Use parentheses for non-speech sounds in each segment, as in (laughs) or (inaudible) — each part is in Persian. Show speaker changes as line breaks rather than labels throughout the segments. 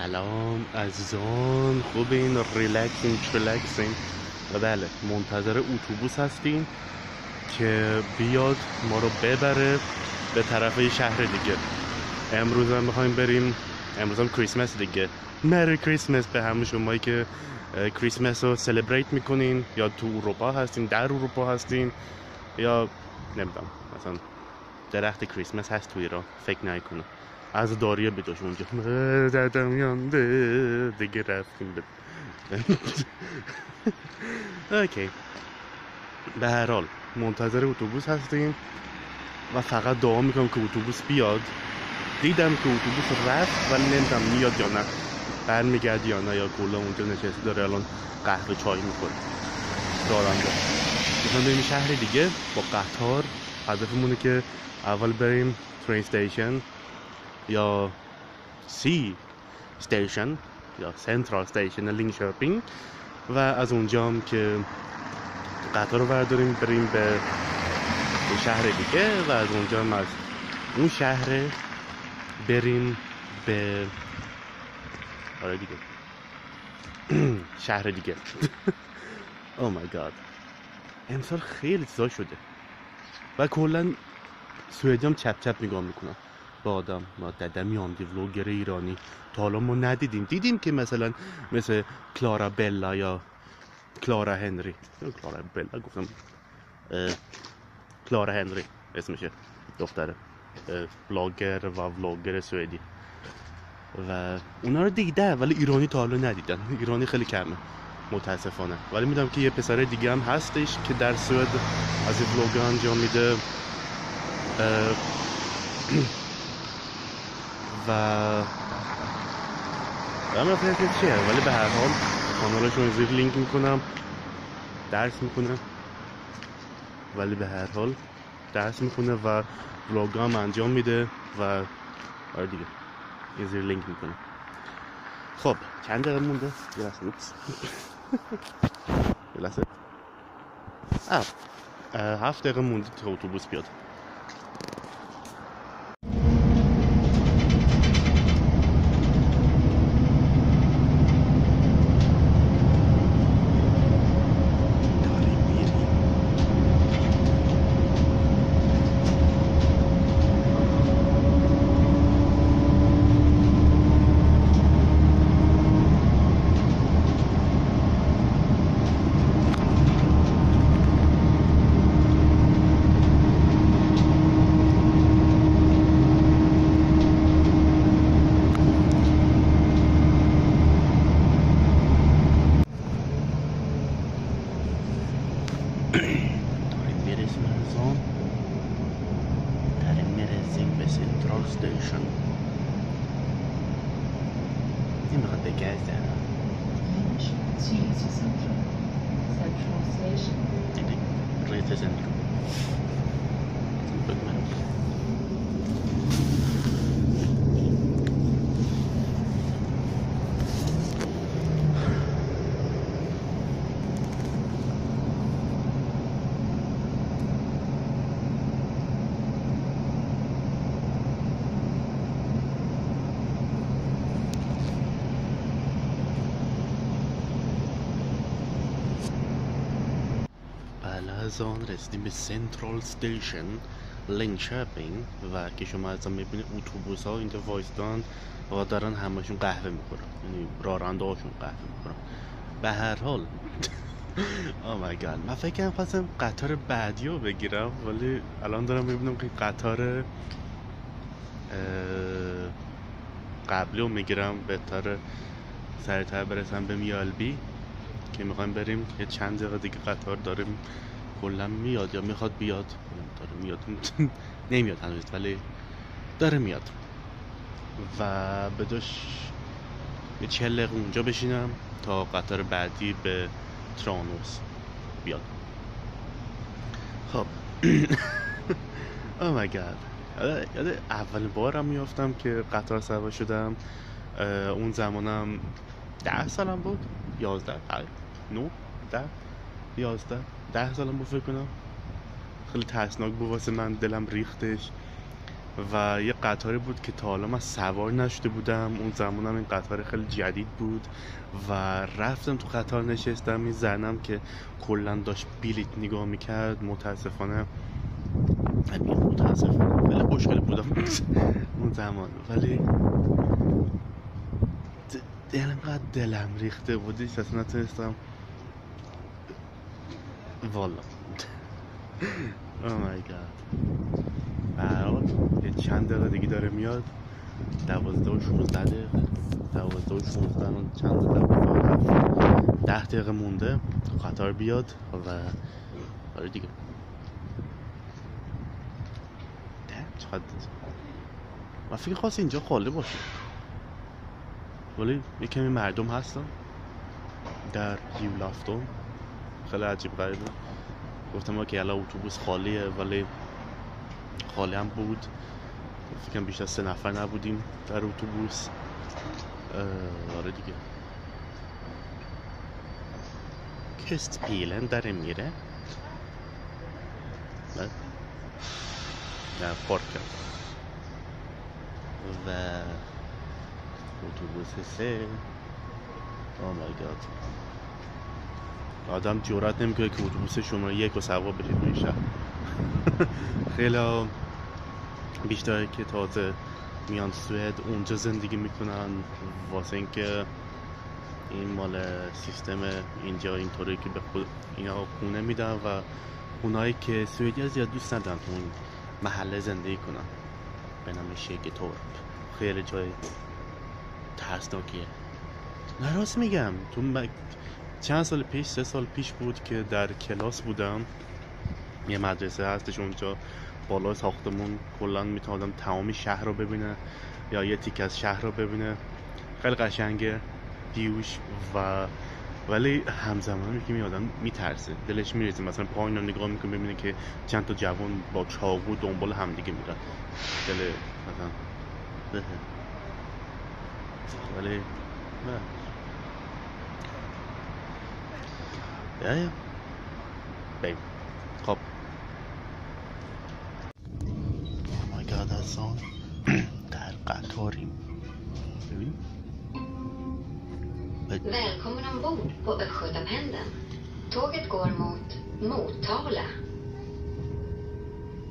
سلام عزیزان خوبین ریلکسین چریلکسین و بله منتظر اتوبوس هستیم که بیاد ما رو ببره به طرف شهر دیگه. امروز هم می‌خوایم بریم امروز هم کریسمس دیگه. مری کریسمس به همه شمایی که کریسمس رو سلبریت می‌کنین. یا تو اروپا هستین در اروپا هستین یا نمی‌دونم مثلا درخت کریسمس هست تو ایران فکر نکنم. از داریه بداش اونجا. دادم یانده دیگه رفتیم به اوکی. به هر حال منتظر اتوبوس هستیم و فقط دعا می‌کنم که اتوبوس بیاد. دیدم که اتوبوس رفت ولی نمی‌دونم میاد یا نه. برمیگرد یا نه یا کلا اونجا نشسته داره الان قهوه چای می‌کنه راننده می‌خوام بریم شهر دیگه. با قطار. هدفمونه که اول بریم train station یا C station یا central station لینکشاپینگ و از اونجا هم که قطار رو برداریم بریم به شهر دیگه و از اونجا هم از اون شهر بریم به آره دیگه. (clears throat) شهر دیگه. او مای گاد امسال خیلی چیزا شده. و کلا سوئدی هم چپ چپ نگاه می‌کنم. با آدم. ما ددم یاندی ولوگر ایرانی. تا حالا ما ندیدیم. دیدیم که مثلا مثل کلارا بلا یا کلارا هنری. کلارا بلا؟ گفتم کلارا هنری اسمشه دختره. بلاگر و ولاگر سوئدی. و اونا رو دیده ولی ایرانی تا حالا ندیدن. ایرانی خیلی کمه. متاسفانه. ولی می‌دونم که یه پسر دیگه هم هستش که در سوئد از این ولوگ انجام میده. (clears throat) و هم که چیه؟ ولی به هر حال کانالشون زیر لینک می‌کنم درس می‌کنه. ولی به هر حال درس می‌کنه و ولاگ هم انجام میده و آره دیگه یه زیر لینک می‌کنه. خب چند دقیقه مونده؟ یه لحظه اوپس. (laughs) یه لحظه. هفت دقیقه مونده تا اتوبوس بیاد. از آن رسیدیم به central station لینکشاپینگ و که شما از می‌بینید اتوبوس ها اینجا وایستان و دارن همشون قهوه می‌خورن یعنی راننده هاشون قهوه می‌خورن به هر حال oh my God من فکر کنم خواستم قطار بعدی رو بگیرم ولی الان دارم می‌بینم که قطار قبلی رو می‌گیرم بهتر سریعتر برسم به میالبی که می‌خوایم بریم یه چند دقیقه دیگه قطار داریم کلا میاد یا می‌خواد بیاد؟ داره میاد. (laughs) نمیاد هنوز ولی داره میاد. و بداش یه چل اونجا بشینم تا قطار بعدی به ترانوس بیاد. خب. (laughs) او گاد یاد اول بارم میافتم که قطار سوار شدم. اون زمانم ده سالم بود. یازده نو ده یازده. ده سالم بود فکر کنم. خیلی ترسناک بود واسه من دلم ریختش. و یه قطاری بود که تا حالا من سوار نشده بودم. اون زمان هم این قطار خیلی جدید بود. و رفتم تو قطار نشستم این زنم که کلا داشت بیلیت نگاه می‌کرد. متاسفانه متاسفانه ولی خوشحال بودم. (laughs) اون زمان. ولی اینقدر دلم ریخته بودیش اصلا نتونستم والا. او گاد یه چند دقیقه دیگه داره میاد. دوازده و شونزده دقیقه. دوازده و شونزده و چند دقیقه ده دقیقه مونده. قطار بیاد و آره دیگه. چقدر من فکر خواست اینجا خاله باشه. ولی یه کمی مردم هستن. در یولافتون خیلی عجیب غریبه. گفتم که الان اتوبوس خالیه ولی خالی هم بود. فکرم بیشتر سه نفر نبودیم در اتوبوس. آره دیگه. پیلن داره میره. نه نه پارک. و اتوبوس سه. او مای گاد آدم جورت نمی‌کنه که اتوبوس شما یک و سوا برید میشه (laughs) خیلی بیشتر که تازه میان سوئد اونجا زندگی می‌کنن. واسه اینکه این مال سیستم اینجا اینطوری که به خود اینا خونه میدن و اونایی که سوئدی زیاد دوست ندارن اون محله زندگی کنن. به نام شیک تورپ خیلی جای ترسناکیه. نه راست میگم. تو چند سال پیش سه سال پیش بود که در کلاس بودم. یه مدرسه هستش اونجا. بالای ساختمون. کلا می‌تونم تمامی شهر رو ببینه یا یه تیک از شهر رو ببینه. خیلی قشنگه دیوش و ولی همزمان که می آدم میترسه. دلش می‌رسه مثلا پایین رو نگاه می‌کنه ببینه که چند تا جوان با چاقو دنبال همدیگه میرن. دل مثلا ولی Ja, ja. Babe. Hop. Oh my god, that song. (clears throat) Där Qatarien. Mm.
Välkommen ombord på Östgötapendeln. Tåget går mot Motala.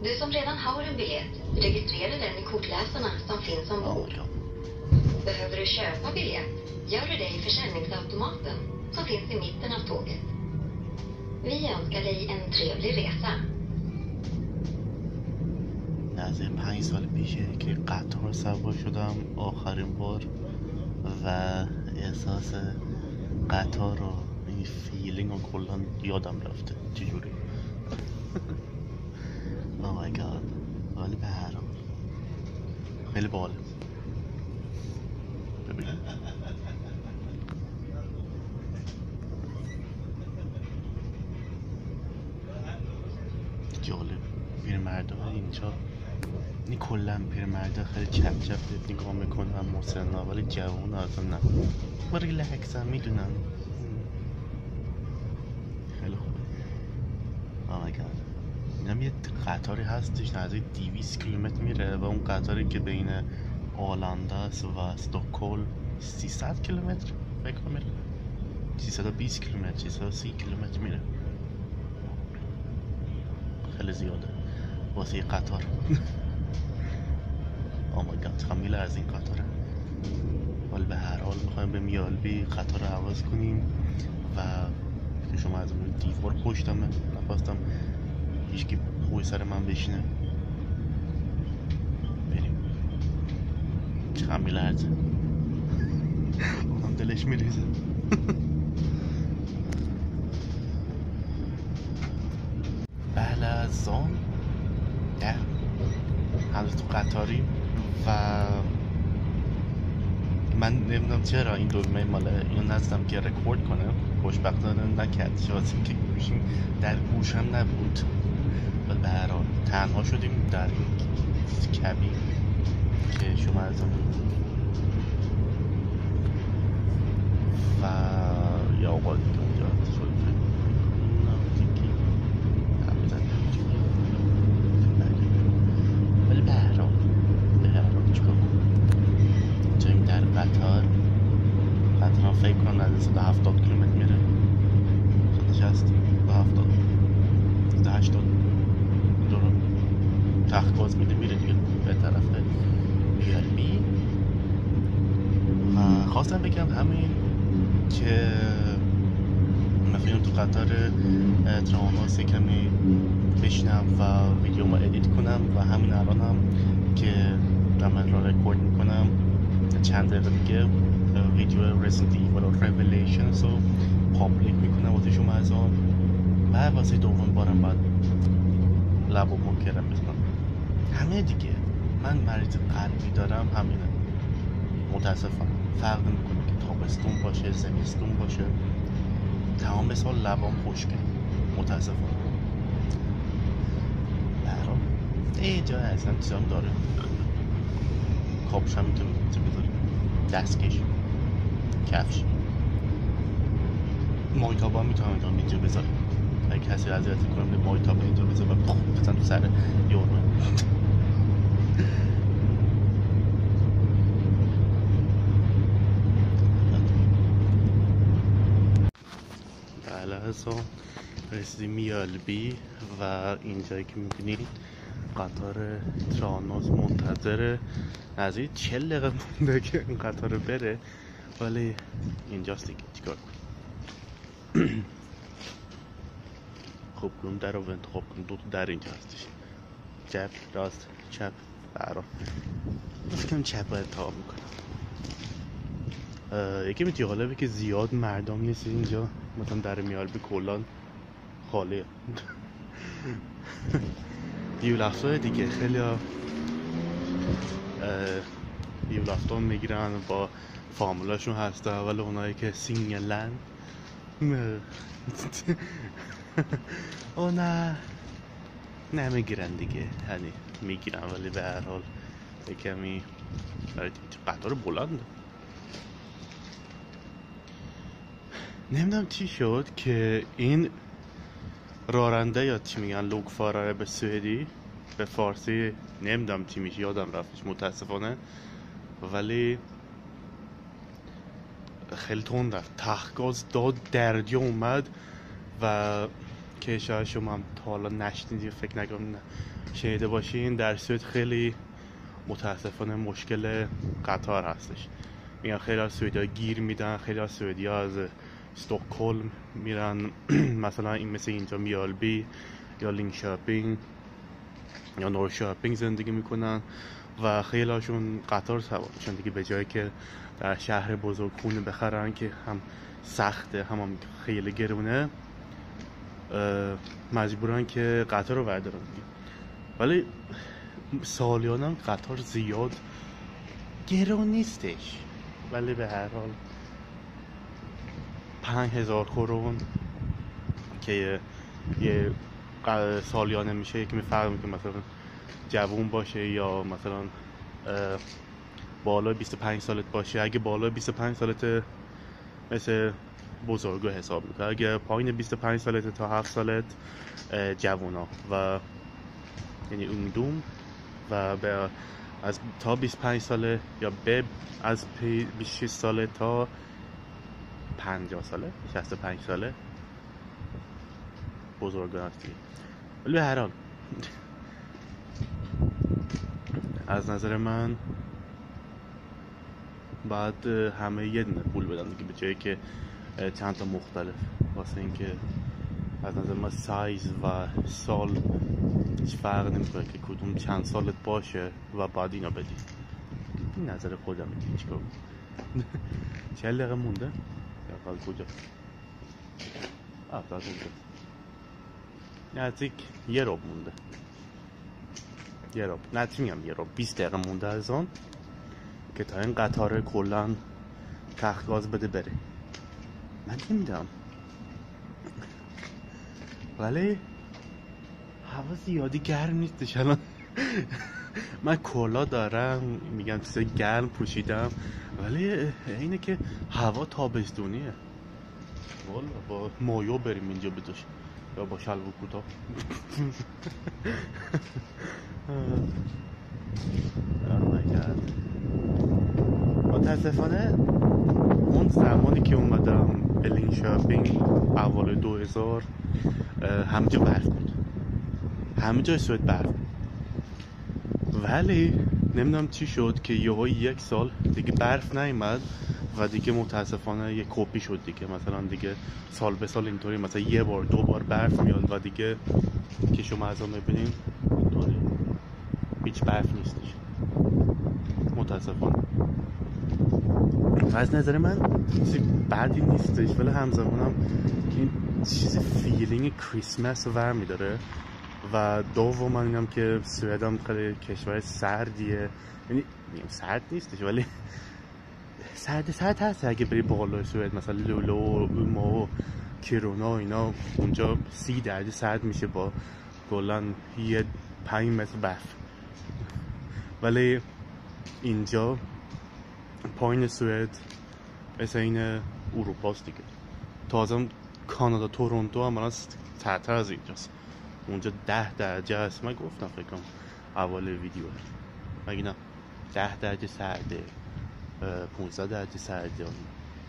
Du som redan har en biljett, registrera den i kortläsarna som finns ombord. Behöver du köpa biljett, gör du det i försäljningsautomaten som finns i mitten av tåget. Vi önskar dig en trevlig resa.
نزدیک پنج سال پیشه که قطار سوار شدم آخرین بار و احساس قطار و این فیلینگ و کلا یادم رفته. چجوری؟ او مای گاد ولی به هر حال. خیلی باله ببین جالب پیرمردا اینجا. این کلا پیرمردا خیلی چپ چپ نگاه می‌کنن مسنا ولی جوان اصلا نه و ریلکس هم می‌دونن. خیلی خوبه my god. اینم یه قطاری هستش نزدیک 200 کیلومتر میره و اون قطاری که بین آلنداس و استکهلم 300 کیلومتر فکر میره. 320 کیلومتر 330 کیلومتر میره. خیلی زیاده. واسه قطار. او مای گاد خمیله از این قطاره. ولی به هر حال می‌خوایم به میالبی قطار رو عوض کنیم و که شما از اون دیوار پشتمه نخواستم هیچکی پوی سر من بشینه. بریم. چقدر میلرزه اونم (laughs) دلش میریزه. (laughs) بله از آن هنوز تو و من نمی‌دونم چرا این دکمه مال اینو نزدم که رکورد کنم. خوشبختانه نکرد. شاید که گوشیم در گوشم نبود. و به هر تنها شدیم در این کبین که شما از و یا آقا دیگه اونجا شد ولی به هر حال قطرا فکر کنم نزدیک 170 کیلومتر میره. 160 به 70 180 دورو تخت میده میره دیگه به طرف بیارمی و خواستم بگم همین که مثلا تو قطار ترانوس کمی بشنم و ویدیو ما ادیت کنم و همین الان هم که من را رکورد می‌کنم. چند دقیقه دیگه ویدیو رسیدی و ریولیشنز رو پابلیک می‌کنم واسه شما از آن و واسه دوم بارم باید لب و منکرم بزنم همه دیگه. من مریض قلبی دارم همینه. متاسفم فرق نمی‌کنه که تابستون باشه زمستون باشه. تمام سال لبام خشکه. متاسفم برام. ای جای اصلا چیزام داره. کابش هم می‌تونی بذاری. دستکش. کفش. مایتاب هم می‌تونم اینجا بذارم. اگه کسی اذیت کنم مایتاب اینجا بذارم بزن تو سر یورو. بله رسیدیم میالبی و اینجایی که می‌بینید قطار ترانوس منتظره نزدیک چل دقیقه مونده که این قطار بره. ولی اینجاست دیگه. چیکار خوب کنم در رو انتخاب کنم دو در اینجا هستش. چپ راست چپ برا کم چپ باید انتخاب می‌کنم. یکی می جالبه که زیاد مردم نیست اینجا. مثلا در میال به کلان خالیه (laughs) های دیگه. خیلی دیولفت ها می‌گیرن با فامولاشون هسته اول اونایی که سینگلن. (laughs) او نه نمی‌گیرن دیگه یعنی می‌گیرن ولی به هر حال کمی قطار بلند. نمی‌دونم چی شد که این رارنده یا چی میگن لوکفاراره به سوئدی؟ به فارسی نمی‌دونم چی میشه یادم رفتش متاسفانه. ولی خیلی تون رفت. تخگاز داد درجا اومد و که شاید شما هم تا حالا نشنیدی فکر نکنم شنیده باشین در سوئد خیلی متاسفانه مشکل قطار هستش. میگن خیلی از سوئدی گیر میدن خیلی از سوئدی از استکهلم میرن. (clears throat) مثلا این مثل اینجا میالبی یا لینکشاپینگ یا نورشاپینگ زندگی می‌کنن و خیلی هاشون قطار سوار میشن دیگه به جایی که در شهر بزرگ خونه بخرن که هم سخته هم, هم خیلی گرونه. مجبورن که قطار رو بردارن ولی سالیان قطار زیاد گرون نیستش. ولی به هر حال پنج هزار کرون که یه سالیانه میشه یکی فرق می‌کنه مثلا جوون باشه یا مثلا بالا 25 سالت باشه. اگه بالا 25 سالت مثل بزرگو حساب می‌کنه. اگه پایین 25 سالت تا 7 سالت جوونا. و یعنی اندوم و به از تا 25 ساله یا به از 26 ساله تا 50 ساله 65 ساله بزرگان هستی ولی به هر حال. از نظر من بعد همه یه دونه پول بدن دیگه به جایی که چند تا مختلف. واسه اینکه از نظر من سایز و سال هیچ فرق نمی‌کنه که کدوم چند سالت باشه و بعد اینا بدی. این نظر خودم دیگه چیکار چه دقیقه مونده؟ کجا؟ آه نزدیک یه روب مونده. یه روب نه میگم یه روب 20 دقیقه مونده از آن که تا این قطار کلا تخت بده بره. من نمی‌دونم ولی هوا زیادی گرم نیستش الان. من کلا دارم میگم چیز گرم پوشیدم ولی اینه که هوا تابستونیه. والا با مایو بریم اینجا بدوش. یا با شلوار کوتاه. (laughs) متاسفانه اون زمانی که اومدم به شاپینگ اول 2000 همه جا برف بود. همه جا برف ولی نمی‌دونم چی شد که یهو یک سال دیگه برف نیومد. و دیگه متاسفانه یه کپی شد دیگه. مثلا دیگه سال به سال اینطوری مثلا یه بار دو بار برف میاد و دیگه که شما از می‌بینین اینطوری. هیچ برف نیستش. متاسفانه. و از نظر من چیزی بدی نیستش. ولی همزمان هم این چیز feeling کریسمس ور میداره. و من اینم که سوئد هم خیلی کشور سردیه. یعنی سرد نیستش ولی سرد سرد هست اگه بری بالای سوئد مثلا لولئو و اوما و کیرونا و اینا اونجا سی درجه سرد میشه با کلا یه پنج متر برف. ولی اینجا پایین سوئد مثل این اروپاست دیگه. تازه کانادا تورنتو هم من تحتر از اینجاست. اونجا ده درجه است. من گفتم فکر کنم اول ویدیو. مگه نه؟ ده درجه سرده. 15 درجه سرده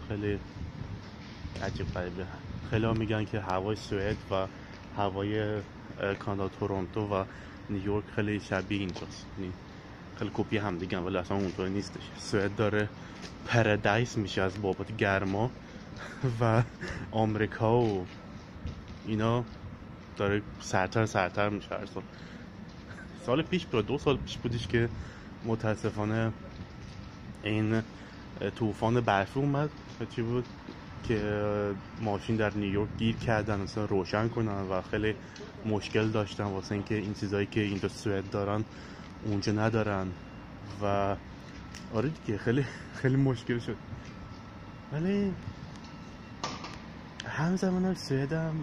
خیلی عجب غریبه خیلی ها میگن که هوای سوئد و هوای کانادا تورنتو و نیویورک خیلی شبیه اینجاست. یعنی خیلی کپی هم دیگه ولی اصلا اونطور نیستش. سوئد داره پردایس میشه از بابت گرما و آمریکا و اینا داره سرتر سرتر میشه هر سال. سال پیش بود دو سال پیش بودش که متاسفانه این طوفان برفی اومد. چی بود که ماشین در نیویورک گیر کردن مثلا روشن کنن و خیلی مشکل داشتن واسه اینکه این چیزایی که اینجا سوئد دارن اونجا ندارن. و آره دیگه خیلی خیلی مشکل شد. ولی همزمان هم سوئد هم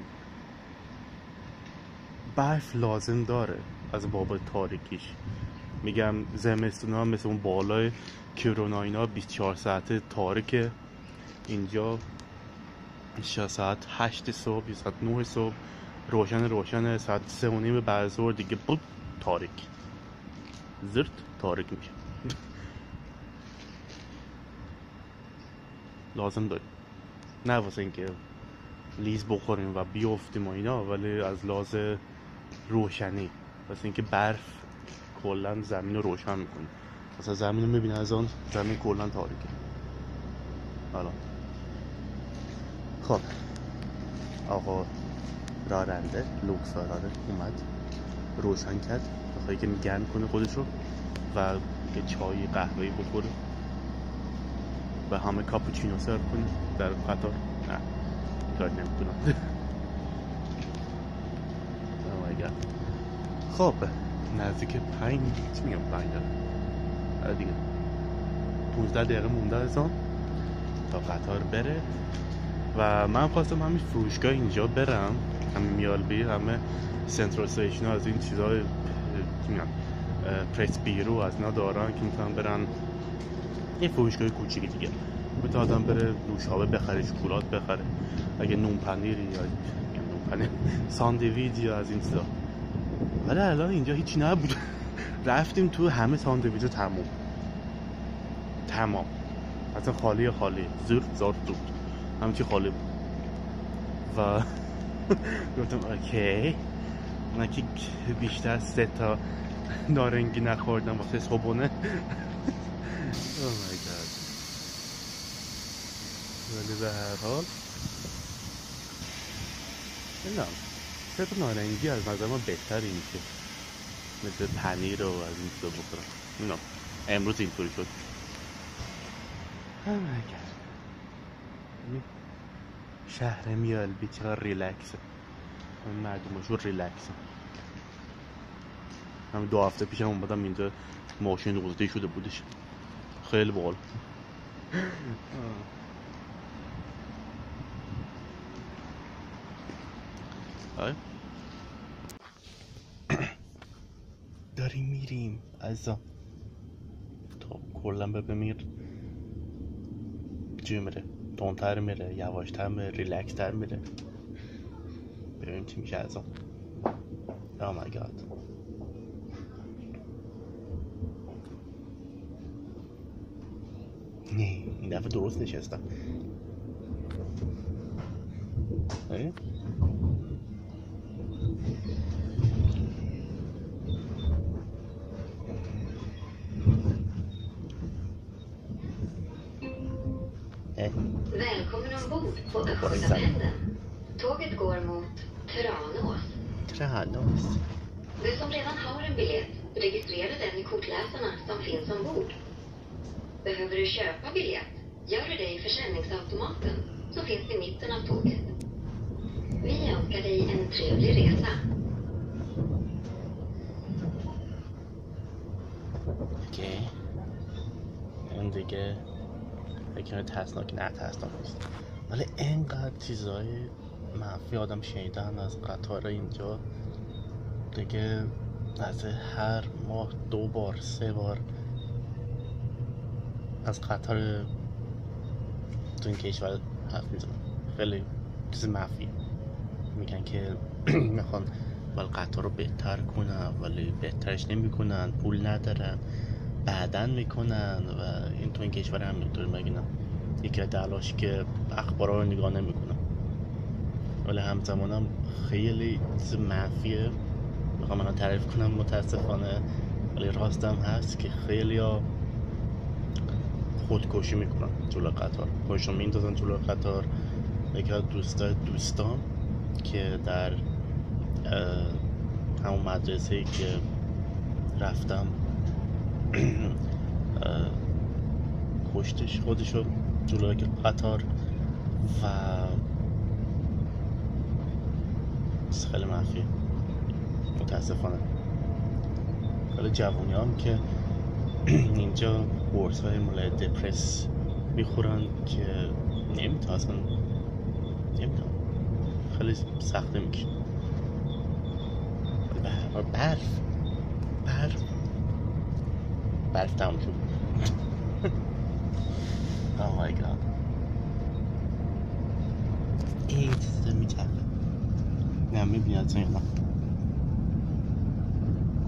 برف لازم داره از باب تاریکیش. میگم زمستون ها مثل اون بالای کرونا اینا 24 ساعت تاریکه اینجا 6 ساعت 8 صبح ساعت 9 صبح. روشن روشن ساعت 3 و نیم بعد دیگه. بود تاریک زرت تاریک میشه. (laughs) لازم داریم. نه واسه اینکه لیز بخوریم و بیافتیم و اینا ولی از لحاظ روشنی. واسه اینکه برف کلا زمین رو روشن می‌کنه. مثلا زمین رو می‌بینه از آن زمین کلا تاریکه. حالا. خب. آقا راننده لوکس راننده اومد. روشن کرد. بخوایی که گرم کنه خودش رو و یه چای قهوه‌ای بخوره. و همه کاپوچینو سرو کنه در قطار. نه. کار نمی‌تونم. (laughs) خب. نزدیک پنج. چی میگم؟ پنج آره دیگه. 15 دقیقه مونده از آن تا قطار بره. و من خواستم همین فروشگاه اینجا برم. همین میالبی همه سنترال سیشن از این چیزهای پرس بیرو از اینا دارن که می‌تونن برن. یه فروشگاه کوچیکی دیگه. می‌تونه آدم بره نوشابه بخره شکلات بخره اگه نون پنیری یا نون پنیر ساندویج یا از این چیزا. ولی الان اینجا هیچی نبود. رفتیم تو همه ساندویچ تموم. تمام. اصلا خالی خالی. زور زار همه چی خالی بود. و (laughs) گفتم okay. من که بیشتر سه تا نارنگی نخوردم واسه صبحونه. (laughs) Oh ولی به هر حال. نمی‌دونم. سه تا نارنگی از نظر من بهتر مثل پنیر رو از این چیزا بخورم. نمی‌دونم. امروز اینطوری شد. شهر میالبی چقدر ریلکسه همین مردماشون ریلکسه همین دو هفته پیشم اومدم اینجا ماشین قضده شده بودش. خیلی بال آره داریم میریم از تا کلا بمیر جو میره تونتر میره یواشتر میره ریلکستر میره. ببینیم چی میشه از Oh my god. نه این دفعه درست نشستم. اه؟ Nej.
Välkommen ombord på Östgötabredden. Tåget går mot Tranås.
Tranås.
Du som redan har en biljett, registrera den i kortläsarna som finns ombord. Behöver du köpa biljett, gör du det i försäljningsautomaten som finns i mitten av tåget. Vi önskar dig en trevlig resa.
Okej. Okay. Underge... فکر ترسناک نه ترسناک نیست. ولی اینقدر چیزای منفی آدم شنیدن از قطار اینجا دیگه از هر ماه دو بار سه بار از قطار تو این کشور حرف می‌زنن خیلی چیز منفی. میگن که (clears throat) می‌خوان ولی قطار رو بهتر کنن ولی بهترش نمی‌کنن پول ندارن. بعدن می‌کنن و این تو این کشور هم اینطور میگن یکی از که اخبارا رو نگاه نمی‌کنن ولی همزمان هم خیلی منفیه. می‌خوام من تعریف کنم متاسفانه. ولی راستم هست که خیلی ها خودکشی می‌کنن جلو قطار. خودشون میندازن جلو قطار. یکی از دوستا دوستان که در همون مدرسه ای که رفتم (clears throat) کشتش خودشو جلوی قطار و خیلی منفی. متاسفانه. حالا جوانی هم که (clears throat) اینجا قرص های مال دپرس می‌خورن که نمی‌تونن اصلا نمی‌تونن خیلی سخته میشه برف. برف. برف تموم شد. (laughs) Oh my god. این چیز داره میچرخه. نه می‌بینی از این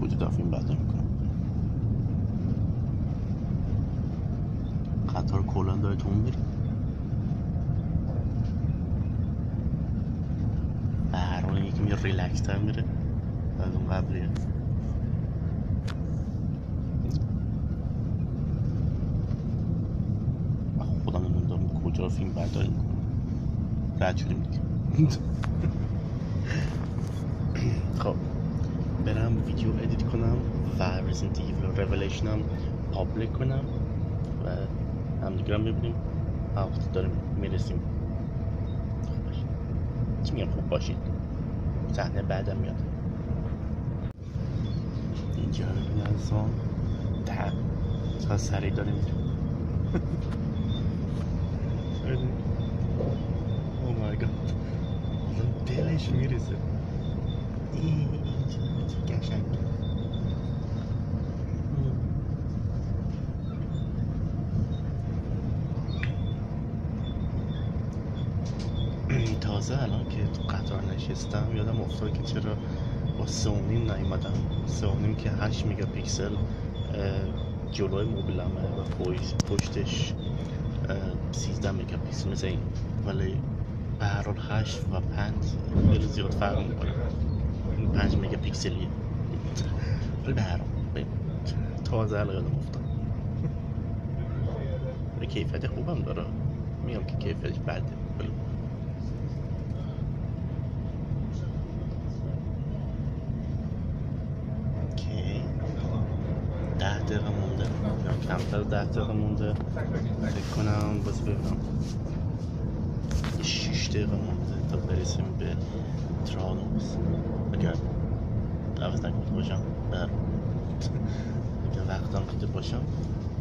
کجا دافت این بده می‌کنم. قطار کلان داره تو اون به هر حال یکی میره ریلکس تر میره. از اون قبلیه من خودم نمی‌دونم کجا فیلم برداری می‌کنم رد شدیم دیگه خب برم ویدیو edit کنم و Resident Evil Revelation هم public کنم و همدیگه هم ببینیم. وقت داریم می‌رسیم. خوب باشید چی میگم؟ خوب باشید. صحنه بعدم میاد. اینجا رو ده چقدر سریع داره میره او مای گاد دلش چه قشنگ تازه الان که تو قطار نشستم یادم افتاد که چرا با سه و نیم نیومدم. سه و نیم که هشت میگا پیکسل اه، جلوی موبیلمه و پشت- پشتش. سیزده میگا پیکسل مثل این. ولی به هر حال و خیلی فرق می‌کنه. این پنج ولی به هر تازه الان یادم افتاد کیفیت خوبم داره. میگم که کیفیتش بده ولی اوکی ده دقیقه مونده یا کمتر ده دقیقه مونده. فکر کنم باز ببینم. شیش دقیقه مونده تا برسیم به ترانوس اگر عوض نکنده باشم. بر اگر وقتم بوده باشم.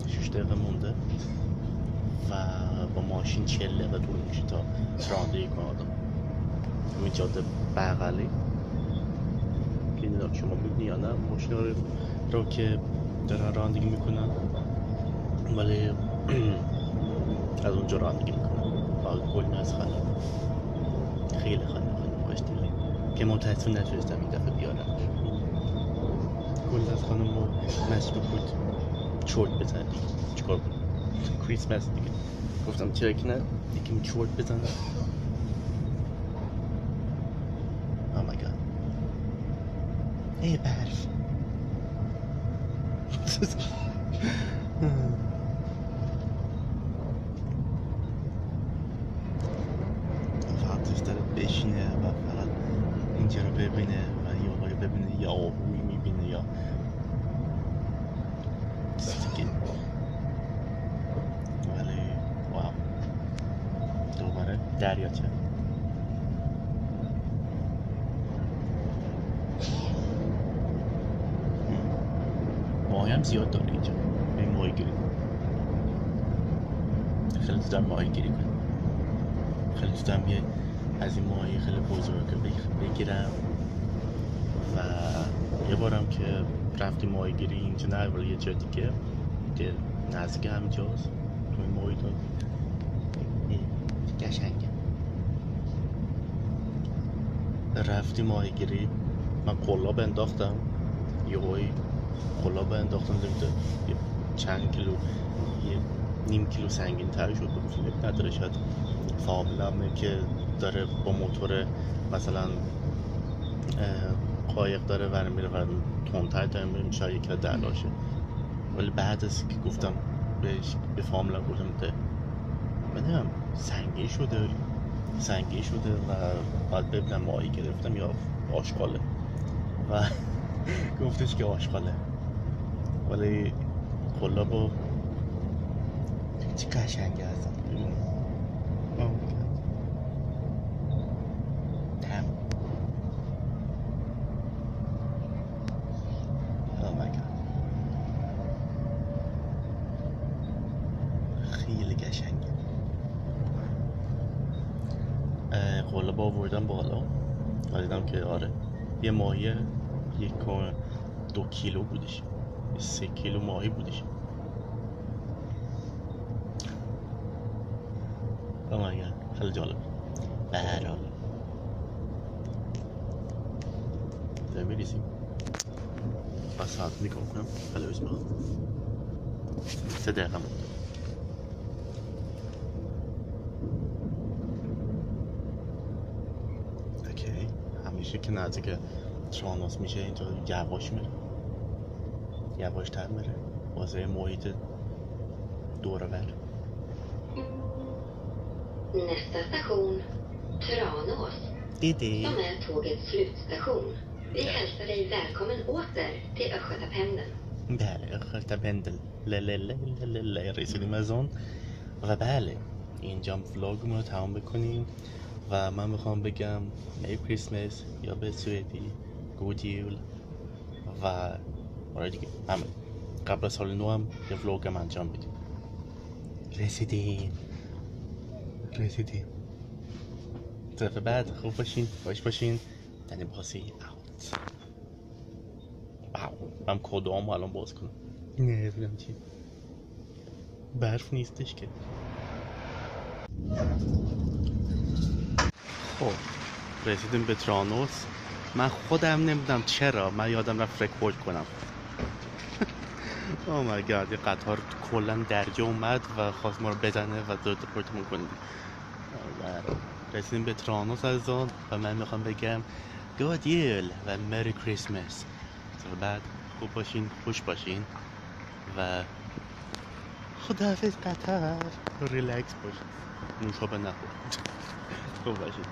شیش دقیقه مونده. و با ماشین چل دقیقه طول میشه تا رانندگی کنه آدم همین جاده بغلی. که شما می‌بینی یا نه. ماشین رو, که دارن رانندگی می‌کنن. ولی (clears throat) از اونجا رانندگی می‌کنن فقط گل از خانه خیلی خانه خانه باش دیگه که متاسفانه نتونستم این دفعه بیارم گل از خانم رو مجبور بود چرت بزنه دیگه چیکار کنم؟ کریسمس دیگه. گفتم چرا که نه؟ یکی چورت بزنم. Oh ای برف فقط دوست داره بشینه و فقط اینجا رو ببینه و یه آقای ببینه یا آهوی می‌بینه یا دیگه ولی واو. دوباره دریاچه ماهی هم زیاد داره اینجا. این ماهی گیری خیلی دوست دارم ماهی گیری کنم خیلی دوست دارم یه از این ماهی خیلی بزرگ بگیرم. و یه بارم که رفتیم ماهی گیری اینجا نه ولی یه جا دیگه. که نزدیک همینجاست تو این محیط. قشنگه. رفتیم ماهی گیری من قلاب انداختم. یه هایی قلاب انداختم. نمیده یه چند کیلو یه نیم کیلو سنگین تر شد. اب نداره شاید فامیلمه که داره با موتور مثلا قایق داره ور میره تندتر داره میره شاید یکی دلاشه ولی بعد از که گفتم بهش به فامیلم گفتم ده. بدم سنگین شده. سنگین شده و باید ببینم ماهی گرفتم یا آشغاله. و (laughs) گفتش که آشغاله. ولی قلابو چه قشنگه هستن ببین. Oh my God. Damn. Oh my God. خیلی قشنگه اه، قلاب آوردم بالا و دیدم که آره یه ماهی یک کن- دو کیلو بودش. سه کیلو ماهی بودش. Oh my God. خیلی جالب. به هر حال داریم میریسیم و ساعت نگاه کنم خیلی بسم الله سه دقیقه اوکی همیشه که نزدیک میشه اینجا یواش میره. یواش تر میره واسه محیط دور و بر.
Nästa station, Tranås,
دیدی
som är tågets slutstation. Vi hälsar dig välkommen åter till Östgötapendeln.
بله خرت بندل للللللل رسیدیم از اون و بله اینجا ولاگمون رو تمام بکنیم. و من می‌خوام بگم می کریسمس یا به سوئدی گود و آره دیگه. همه. قبل از سال نو هم یه ولاگ هم انجام بدیم. رسیدیم. رسیدیم. دفعه بعد خوب باشین باش باشین. دنی باسی اوت واو. من کدام الان باز کنم. نمی‌دونم چی. برف نیستش که. خب رسیدیم به ترانوس. من خودم نمی‌دونم چرا. من یادم رفت رکورد کنم. او مای گاد یه قطار کلا درجه اومد و خواست ما رو بزنه و دو دپورتمون کنه و رسیدیم به ترانوس از آن و من می‌خوام بگم گود یل و مری کریسمس تا بعد خوب باشین خوش باشین و خداحافظ قطر ریلکس باشین. نوشابه نخور. (laughs) خوب باشین.